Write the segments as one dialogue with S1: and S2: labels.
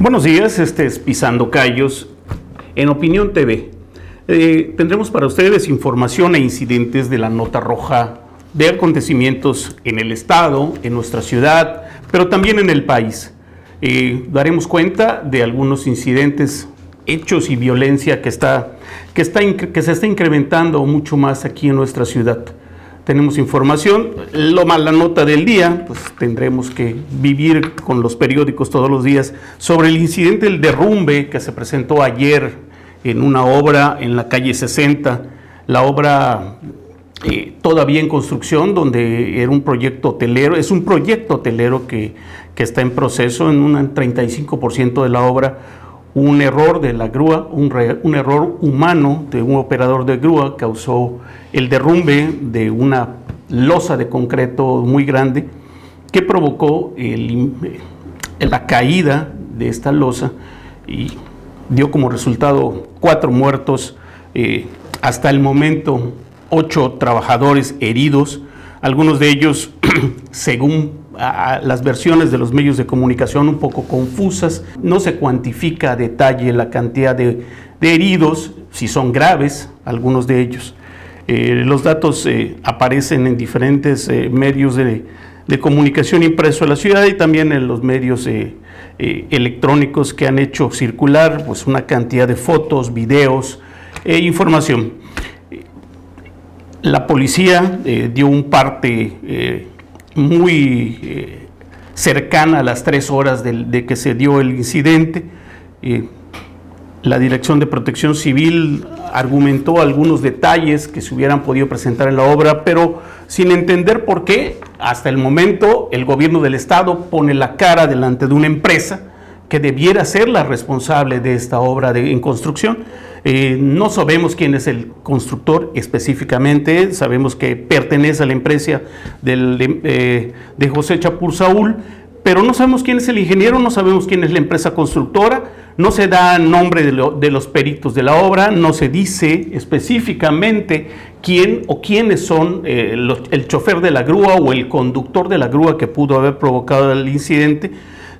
S1: Buenos días, este es Pisando Callos en Opinión TV. Eh, tendremos para ustedes información e incidentes de la nota roja de acontecimientos en el estado, en nuestra ciudad, pero también en el país. Eh, daremos cuenta de algunos incidentes, hechos y violencia que, está, que, está, que se está incrementando mucho más aquí en nuestra ciudad tenemos información. Lo más la nota del día, pues tendremos que vivir con los periódicos todos los días sobre el incidente del derrumbe que se presentó ayer en una obra en la calle 60, la obra eh, todavía en construcción, donde era un proyecto hotelero, es un proyecto hotelero que, que está en proceso, en un 35% de la obra un error de la grúa, un, error humano de un operador de grúa causó el derrumbe de una losa de concreto muy grande que provocó el, la caída de esta losa y dio como resultado cuatro muertos, eh, hasta el momento ocho trabajadores heridos, algunos de ellos, según las versiones de los medios de comunicación, un poco confusas, no se cuantifica a detalle la cantidad de, heridos, si son graves, algunos de ellos. Eh, los datos eh, aparecen en diferentes eh, medios de, comunicación impreso de la ciudad y también en los medios electrónicos que han hecho circular pues, una cantidad de fotos, videos e información. La policía dio un parte muy cercana a las tres horas de, que se dio el incidente. la Dirección de Protección Civil argumentó algunos detalles que se hubieran podido presentar en la obra, pero sin entender por qué, hasta el momento el gobierno del estado pone la cara delante de una empresa que debiera ser la responsable de esta obra de, en construcción. Eh, no sabemos quién es el constructor específicamente, sabemos que pertenece a la empresa eh, de José Chapur Saúl, pero no sabemos quién es el ingeniero, no sabemos quién es la empresa constructora, no se da nombre de, los peritos de la obra, no se dice específicamente quién o quiénes son eh, el chofer de la grúa o el conductor de la grúa que pudo haber provocado el incidente.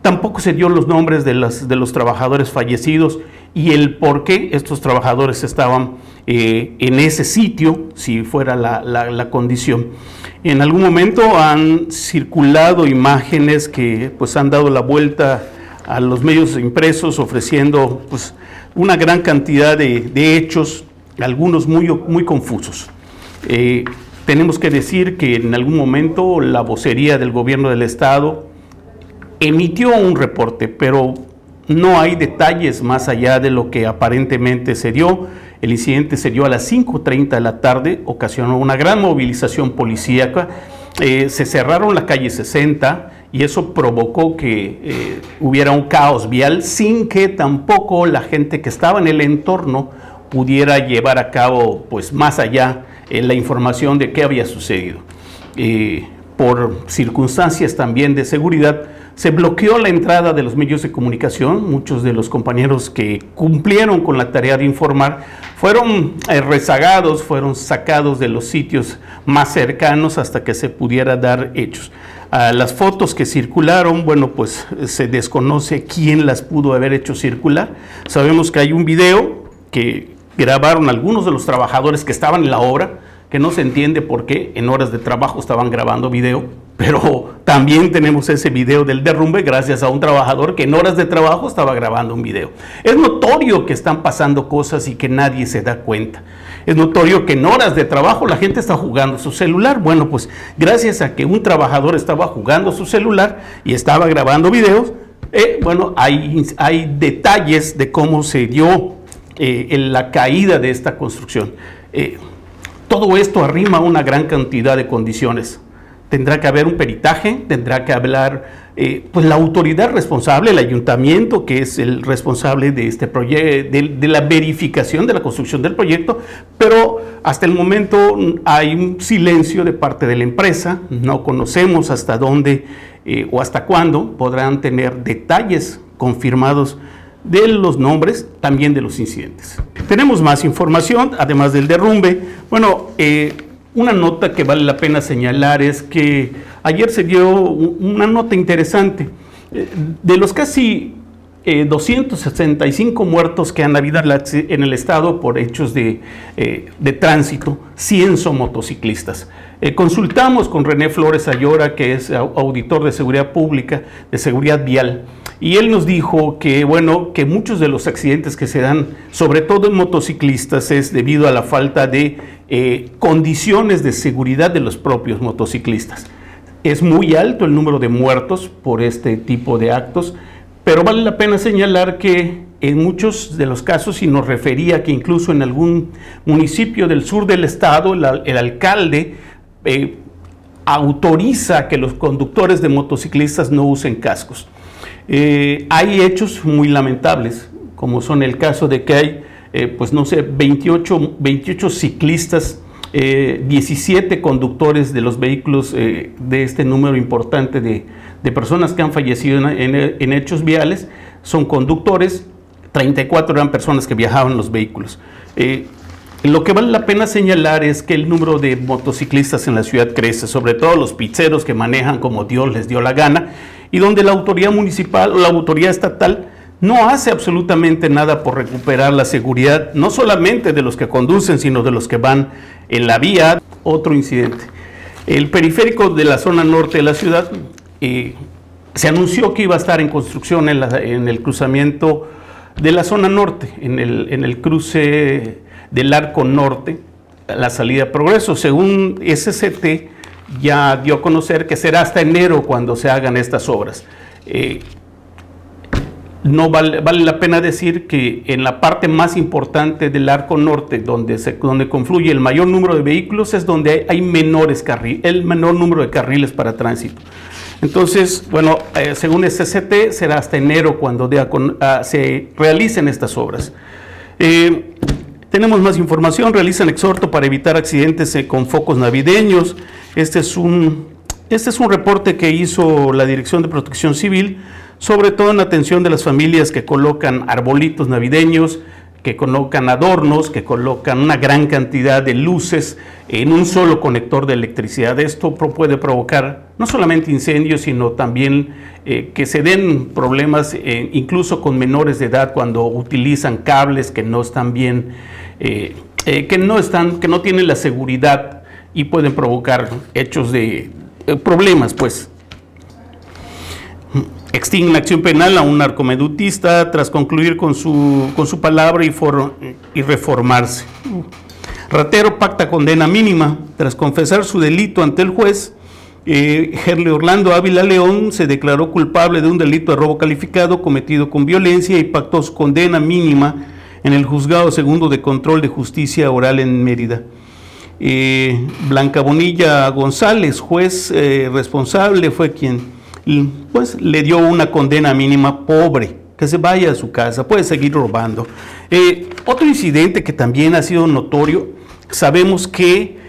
S1: Tampoco se dio los nombres de los trabajadores fallecidos y el por qué estos trabajadores estaban eh, en ese sitio, si fuera la, la, condición. En algún momento han circulado imágenes que pues han dado la vuelta a los medios impresos ofreciendo pues, una gran cantidad de, hechos, algunos muy, muy confusos. Eh, tenemos que decir que en algún momento la vocería del gobierno del Estado emitió un reporte, pero no hay detalles más allá de lo que aparentemente se dio. El incidente se dio a las 5.30 de la tarde, ocasionó una gran movilización policíaca, eh, se cerraron la calle 60, y eso provocó que eh, hubiera un caos vial sin que tampoco la gente que estaba en el entorno pudiera llevar a cabo pues más allá eh, la información de qué había sucedido. Por circunstancias también de seguridad, se bloqueó la entrada de los medios de comunicación. Muchos de los compañeros que cumplieron con la tarea de informar fueron rezagados, fueron sacados de los sitios más cercanos hasta que se pudiera dar hechos las fotos que circularon, bueno, pues se desconoce quién las pudo haber hecho circular. Sabemos que hay un video que grabaron algunos de los trabajadores que estaban en la obra, que no se entiende por qué en horas de trabajo estaban grabando video, pero también tenemos ese video del derrumbe gracias a un trabajador que en horas de trabajo estaba grabando un video. Es notorio que están pasando cosas y que nadie se da cuenta. Es notorio que en horas de trabajo la gente está jugando su celular. Bueno, pues gracias a que un trabajador estaba jugando su celular y estaba grabando videos, eh, bueno, hay, detalles de cómo se dio eh, la caída de esta construcción. Eh, todo esto arrima una gran cantidad de condiciones tendrá que haber un peritaje, tendrá que hablar eh, pues la autoridad responsable, el ayuntamiento, que es el responsable de este proyecto, de, la verificación de la construcción del proyecto, pero hasta el momento hay un silencio de parte de la empresa, no conocemos hasta dónde eh, o hasta cuándo podrán tener detalles confirmados de los nombres, también de los incidentes. Tenemos más información, además del derrumbe. Bueno, eh, una nota que vale la pena señalar es que ayer se dio una nota interesante. Eh, de los casi 265 muertos que han habido en el estado por hechos de, de tránsito, 100 son motociclistas. consultamos con René Flores Ayora, que es auditor de seguridad pública, de seguridad vial, y él nos dijo que, bueno, que muchos de los accidentes que se dan, sobre todo en motociclistas, es debido a la falta de eh, condiciones de seguridad de los propios motociclistas. Es muy alto el número de muertos por este tipo de actos, pero vale la pena señalar que en muchos de los casos, y nos refería que incluso en algún municipio del sur del estado, el, alcalde eh, autoriza que los conductores de motociclistas no usen cascos. Eh, hay hechos muy lamentables, como son el caso de que hay, eh, pues no sé, 28, 28 ciclistas, 17 eh, conductores de los vehículos de este número importante de, personas que han fallecido en, hechos viales, son conductores, 34 eran personas que viajaban en los vehículos. Lo que vale la pena señalar es que el número de motociclistas en la ciudad crece, sobre todo los pizzeros que manejan como Dios les dio la gana y donde la autoridad municipal o la autoridad estatal no hace absolutamente nada por recuperar la seguridad, no solamente de los que conducen, sino de los que van en la vía. Otro incidente. El periférico de la zona norte de la ciudad eh, se anunció que iba a estar en construcción en, el cruzamiento de la zona norte, en el, en el cruce del arco norte, la salida Progreso. Según SCT, ya dio a conocer que será hasta enero cuando se hagan estas obras. Eh, no vale, la pena decir que en la parte más importante del arco norte, donde, se, donde confluye el mayor número de vehículos, es donde hay, menores carriles, el menor número de carriles para tránsito. Entonces, bueno, eh, según SCT, será hasta enero cuando se realicen estas obras. Eh, tenemos más información, realizan exhorto para evitar accidentes con focos navideños. Este es un, este es un reporte que hizo la Dirección de Protección Civil, sobre todo en atención de las familias que colocan arbolitos navideños, que colocan adornos, que colocan una gran cantidad de luces en un solo conector de electricidad. Esto puede provocar no solamente incendios, sino también eh, que se den problemas eh, incluso con menores de edad cuando utilizan cables que no están bien, eh, que no están, que no tienen la seguridad y pueden provocar hechos de eh, problemas, pues. Extingue la acción penal a un narcomedutista tras concluir con su, con su palabra y, y reformarse. Ratero pacta condena mínima. Tras confesar su delito ante el juez, eh, Gerle Orlando Ávila León se declaró culpable de un delito de robo calificado cometido con violencia y pactó su condena mínima en el juzgado segundo de control de justicia oral en Mérida. Eh, Blanca Bonilla González, juez eh, responsable, fue quien pues, le dio una condena mínima pobre, que se vaya a su casa, puede seguir robando. Eh, otro incidente que también ha sido notorio, sabemos que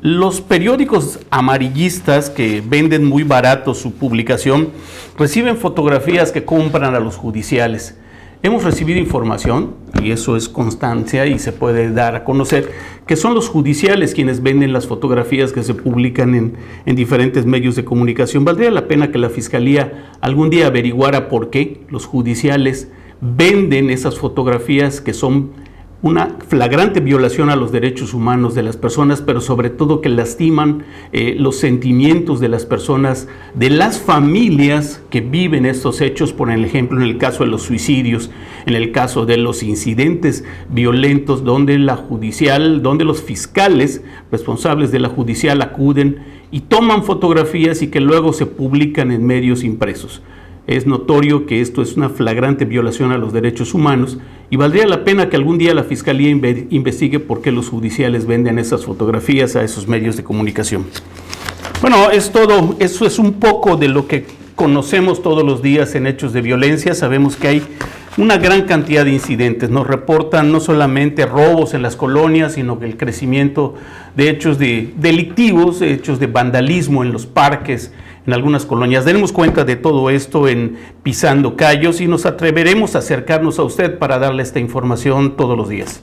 S1: los periódicos amarillistas que venden muy barato su publicación reciben fotografías que compran a los judiciales. Hemos recibido información, y eso es constancia y se puede dar a conocer, que son los judiciales quienes venden las fotografías que se publican en, en, diferentes medios de comunicación. Valdría la pena que la Fiscalía algún día averiguara por qué los judiciales venden esas fotografías que son una flagrante violación a los derechos humanos de las personas, pero sobre todo que lastiman eh, los sentimientos de las personas, de las familias que viven estos hechos, por ejemplo, en el caso de los suicidios, en el caso de los incidentes violentos, donde la judicial, donde los fiscales responsables de la judicial acuden y toman fotografías y que luego se publican en medios impresos. Es notorio que esto es una flagrante violación a los derechos humanos y valdría la pena que algún día la Fiscalía investigue por qué los judiciales venden esas fotografías a esos medios de comunicación. Bueno, es todo, eso es un poco de lo que conocemos todos los días en hechos de violencia. Sabemos que hay una gran cantidad de incidentes. Nos reportan no solamente robos en las colonias, sino que el crecimiento de hechos de delictivos, hechos de vandalismo en los parques, en algunas colonias. Daremos cuenta de todo esto en Pisando Callos y nos atreveremos a acercarnos a usted para darle esta información todos los días.